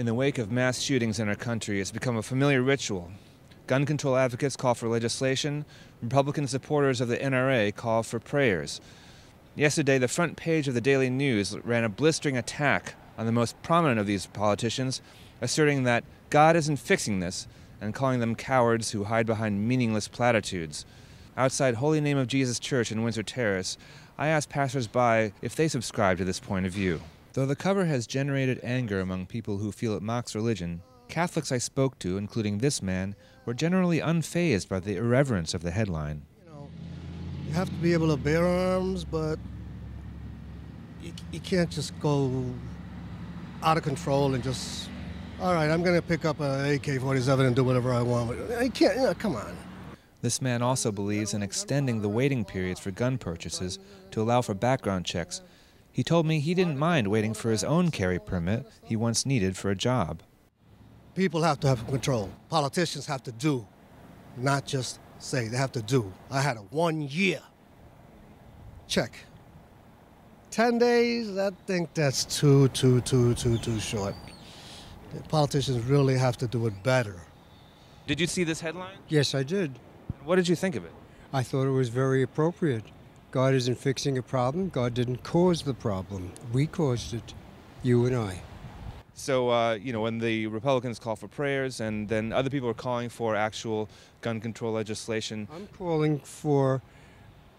In the wake of mass shootings in our country, it's become a familiar ritual. Gun control advocates call for legislation, Republican supporters of the NRA call for prayers. Yesterday, the front page of the Daily News ran a blistering attack on the most prominent of these politicians, asserting that God isn't fixing this and calling them cowards who hide behind meaningless platitudes. Outside Holy Name of Jesus Church in Windsor Terrace, I asked passersby if they subscribe to this point of view. Though the cover has generated anger among people who feel it mocks religion, Catholics I spoke to, including this man, were generally unfazed by the irreverence of the headline. You know, you have to be able to bear arms, but you, you can't just go out of control and just, all right, I'm going to pick up an AK-47 and do whatever I want. I can't, you know, come on. This man also believes in extending the waiting periods for gun purchases to allow for background checks. He told me he didn't mind waiting for his own carry permit he once needed for a job. People have to have control. Politicians have to do, not just say. They have to do. I had a one year check. 10 days, I think that's too, too, too, too, too short. The politicians really have to do it better. Did you see this headline? Yes, I did. What did you think of it? I thought it was very appropriate. God isn't fixing a problem. God didn't cause the problem. We caused it, you and I. So, uh, you know, when the Republicans call for prayers and then other people are calling for actual gun control legislation. I'm calling for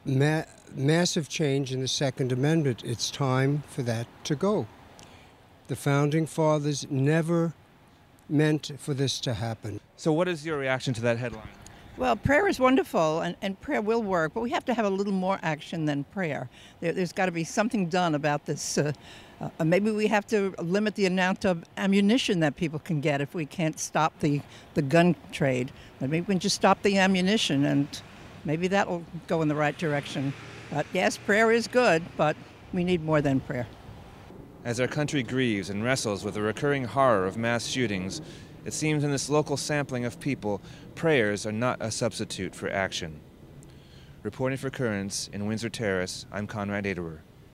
ma- massive change in the Second Amendment. It's time for that to go. The founding fathers never meant for this to happen. So, what is your reaction to that headline? Well, prayer is wonderful, and, and prayer will work, but we have to have a little more action than prayer. There, has got to be something done about this. Uh, uh, maybe we have to limit the amount of ammunition that people can get if we can't stop the, the gun trade. Maybe we can just stop the ammunition, and maybe that will go in the right direction. But yes, prayer is good, but we need more than prayer. As our country grieves and wrestles with the recurring horror of mass shootings, it seems in this local sampling of people, prayers are not a substitute for action. Reporting for Currents in Windsor Terrace, I'm Konrad Aderer.